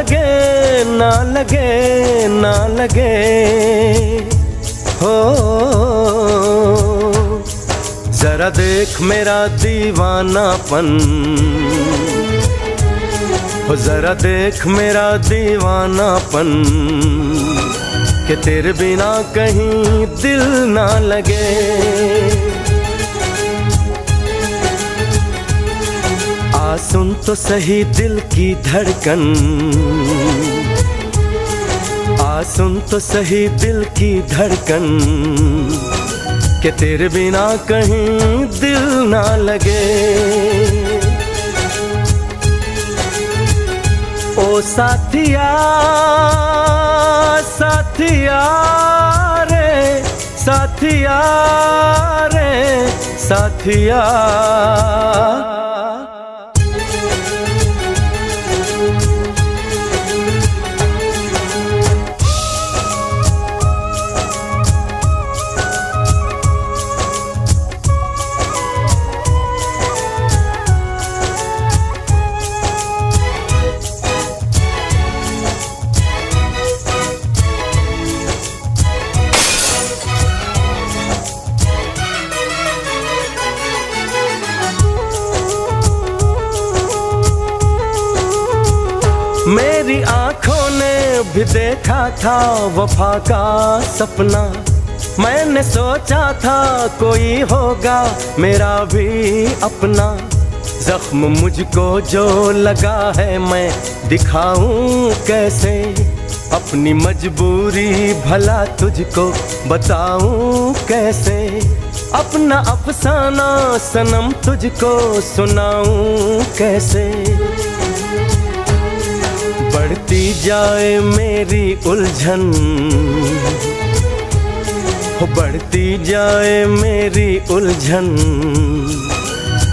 लगे, ना लगे ना लगे। हो, जरा देख मेरा दीवानापन। हो, जरा देख मेरा दीवानापन, कि तेरे बिना कहीं दिल ना लगे। तो सही दिल की धड़कन। आ सुन तो सही दिल की धड़कन कि तेरे बिना कहीं दिल ना लगे। ओ साथिया साथिया रे साथिया रे, साथिया। मेरी आँखों ने भी देखा था वफा का सपना। मैंने सोचा था कोई होगा, मेरा भी अपना। जख्म मुझको जो लगा है मैं दिखाऊँ कैसे? अपनी मजबूरी भला तुझको बताऊँ कैसे? अपना अफसाना सनम तुझको सुनाऊं कैसे? बढ़ती जाए मेरी उलझन। हो बढ़ती जाए मेरी उलझन।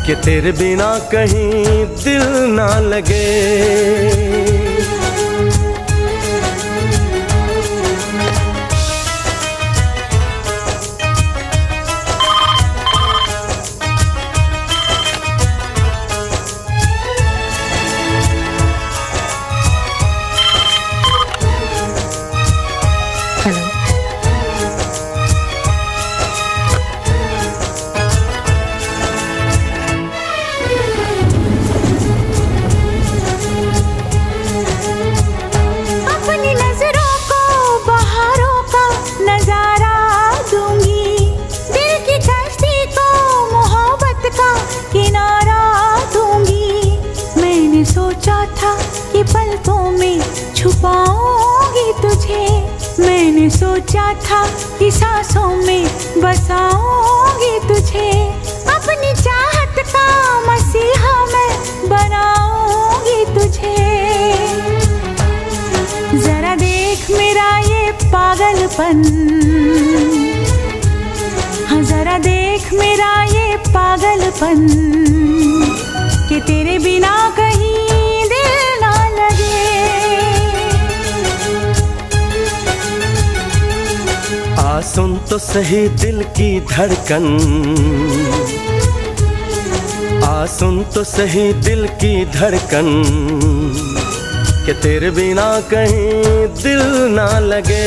कि तेरे बिना कहीं दिल ना लगे। मैंने सोचा था कि पलकों में छुपाऊँगी तुझे। मैंने सोचा था कि सांसों में बसाऊँगी तुझे। अपनी चाहत का मसीहा मैं बनाऊँगी तुझे। जरा देख मेरा ये पागलपन। हाँ जरा देख मेरा ये पागलपन कि तेरे बिना कहीं सुन तो सही दिल की धड़कन। आ, सुन तो सही दिल की धड़कन कि तेरे बिना कहीं दिल ना लगे।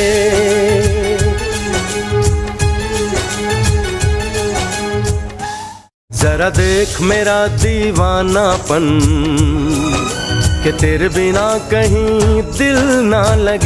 जरा देख मेरा दीवानापन कि तेरे बिना कहीं दिल ना लगे।